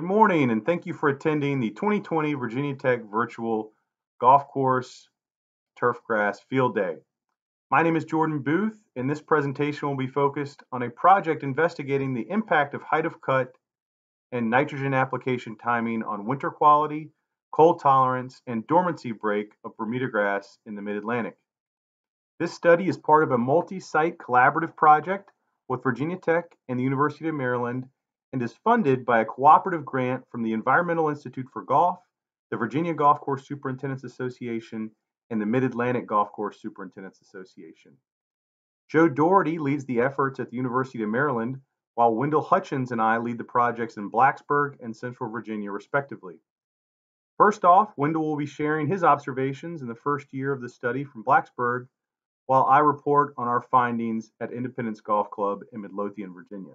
Good morning, and thank you for attending the 2020 Virginia Tech Virtual Golf Course Turfgrass Field Day. My name is Jordan Booth, and this presentation will be focused on a project investigating the impact of height of cut and nitrogen application timing on winter quality, cold tolerance, and dormancy break of Bermuda grass in the Mid-Atlantic. This study is part of a multi-site collaborative project with Virginia Tech and the University of Maryland and is funded by a cooperative grant from the Environmental Institute for Golf, the Virginia Golf Course Superintendents Association, and the Mid-Atlantic Golf Course Superintendents Association. Joe Doherty leads the efforts at the University of Maryland, while Wendell Hutchins and I lead the projects in Blacksburg and Central Virginia, respectively. First off, Wendell will be sharing his observations in the first year of the study from Blacksburg, while I report on our findings at Independence Golf Club in Midlothian, Virginia.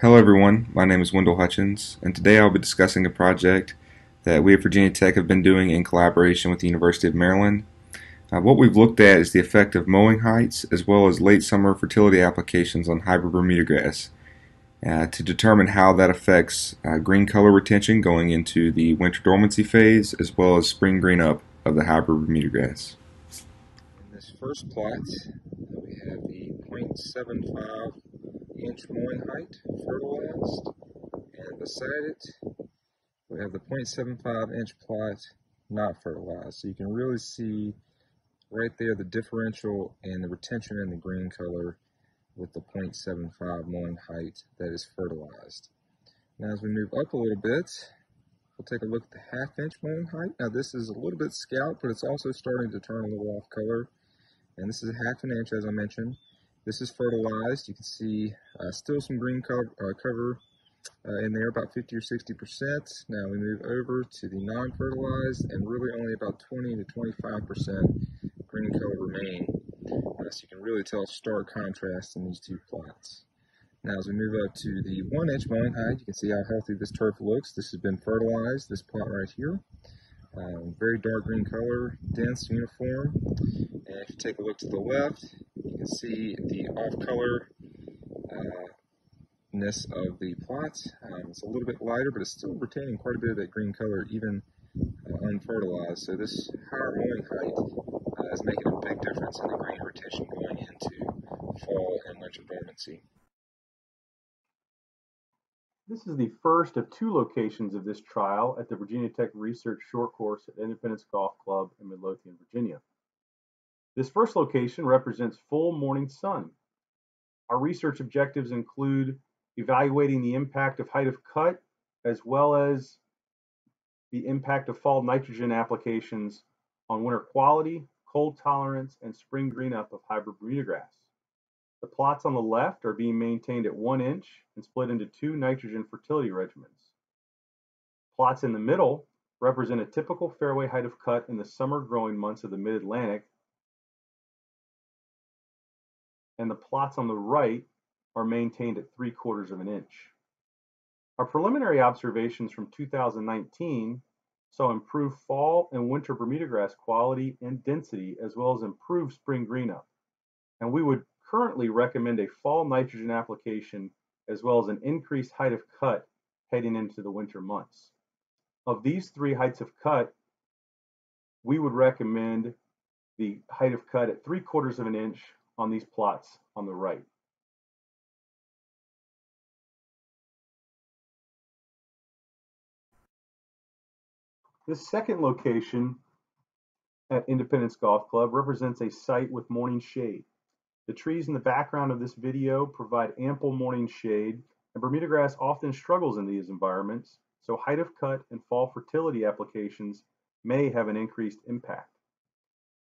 Hello everyone, my name is Wendell Hutchins, and today I'll be discussing a project that we at Virginia Tech have been doing in collaboration with the University of Maryland. Uh, what we've looked at is the effect of mowing heights as well as late summer fertility applications on hybrid Bermuda grass uh, to determine how that affects uh, green color retention going into the winter dormancy phase as well as spring green up of the hybrid Bermuda grass. In this first plot, we have the 0.75 inch mowing height fertilized, and beside it we have the 0.75 inch plot not fertilized. So you can really see right there the differential and the retention in the green color with the 0.75 mowing height that is fertilized. Now as we move up a little bit, we'll take a look at the half inch mowing height. Now this is a little bit scalp, but it's also starting to turn a little off color. And this is a half an inch as I mentioned. This is fertilized. You can see uh, still some green cover, uh, cover uh, in there, about 50 or 60 percent. Now we move over to the non-fertilized, and really only about 20 to 25 percent green cover remaining. Uh, so you can really tell stark contrast in these two plots. Now as we move up to the one inch mowing height, you can see how healthy this turf looks. This has been fertilized, this plot right here. Um, very dark green color, dense, uniform. And if you take a look to the left, see the off-colorness uh, of the plot. Um, it's a little bit lighter, but it's still retaining quite a bit of that green color, even uh, unfertilized. So this higher mowing height uh, is making a big difference in the green retention going into fall and winter dormancy. This is the first of two locations of this trial at the Virginia Tech Research Short Course at Independence Golf Club in Midlothian, Virginia. This first location represents full morning sun. Our research objectives include evaluating the impact of height of cut as well as the impact of fall nitrogen applications on winter quality, cold tolerance, and spring green up of hybrid Bermuda grass. The plots on the left are being maintained at one inch and split into two nitrogen fertility regimens. Plots in the middle represent a typical fairway height of cut in the summer growing months of the mid-Atlantic and the plots on the right are maintained at three quarters of an inch. Our preliminary observations from 2019 saw improved fall and winter Bermuda grass quality and density, as well as improved spring green up. And we would currently recommend a fall nitrogen application, as well as an increased height of cut heading into the winter months. Of these three heights of cut, we would recommend the height of cut at three quarters of an inch on these plots on the right. This second location at Independence Golf Club represents a site with morning shade. The trees in the background of this video provide ample morning shade, and Bermuda grass often struggles in these environments, so height of cut and fall fertility applications may have an increased impact.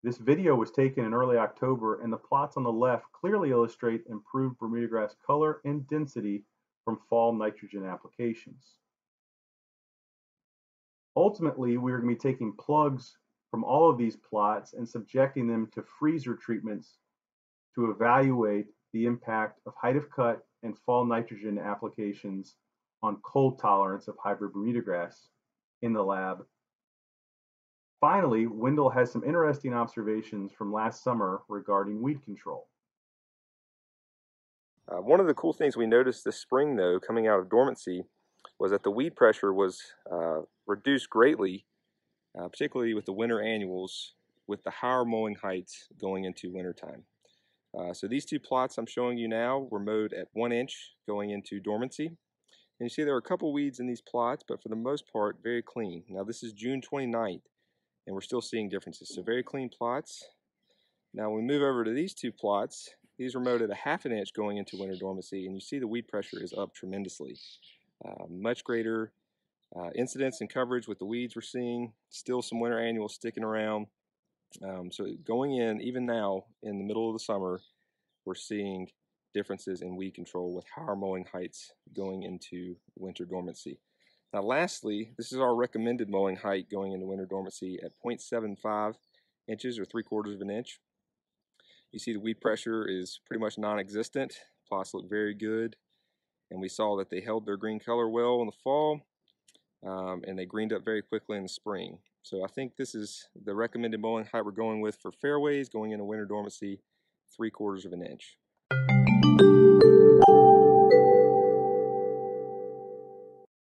This video was taken in early October and the plots on the left clearly illustrate improved Bermuda grass color and density from fall nitrogen applications. Ultimately, we are going to be taking plugs from all of these plots and subjecting them to freezer treatments to evaluate the impact of height of cut and fall nitrogen applications on cold tolerance of hybrid Bermuda grass in the lab Finally, Wendell has some interesting observations from last summer regarding weed control. Uh, one of the cool things we noticed this spring, though, coming out of dormancy, was that the weed pressure was uh, reduced greatly, uh, particularly with the winter annuals, with the higher mowing heights going into wintertime. Uh, so these two plots I'm showing you now were mowed at one inch going into dormancy. And you see there are a couple weeds in these plots, but for the most part, very clean. Now this is June 29th, and we're still seeing differences. So very clean plots. Now when we move over to these two plots. These were mowed at a half an inch going into winter dormancy, and you see the weed pressure is up tremendously. Uh, much greater uh, incidence and coverage with the weeds we're seeing. Still some winter annuals sticking around. Um, so going in, even now in the middle of the summer, we're seeing differences in weed control with higher mowing heights going into winter dormancy. Now lastly, this is our recommended mowing height going into winter dormancy at 0.75 inches or 3 quarters of an inch. You see the weed pressure is pretty much non-existent. Plots look very good. And we saw that they held their green color well in the fall um, and they greened up very quickly in the spring. So I think this is the recommended mowing height we're going with for fairways going into winter dormancy, three quarters of an inch.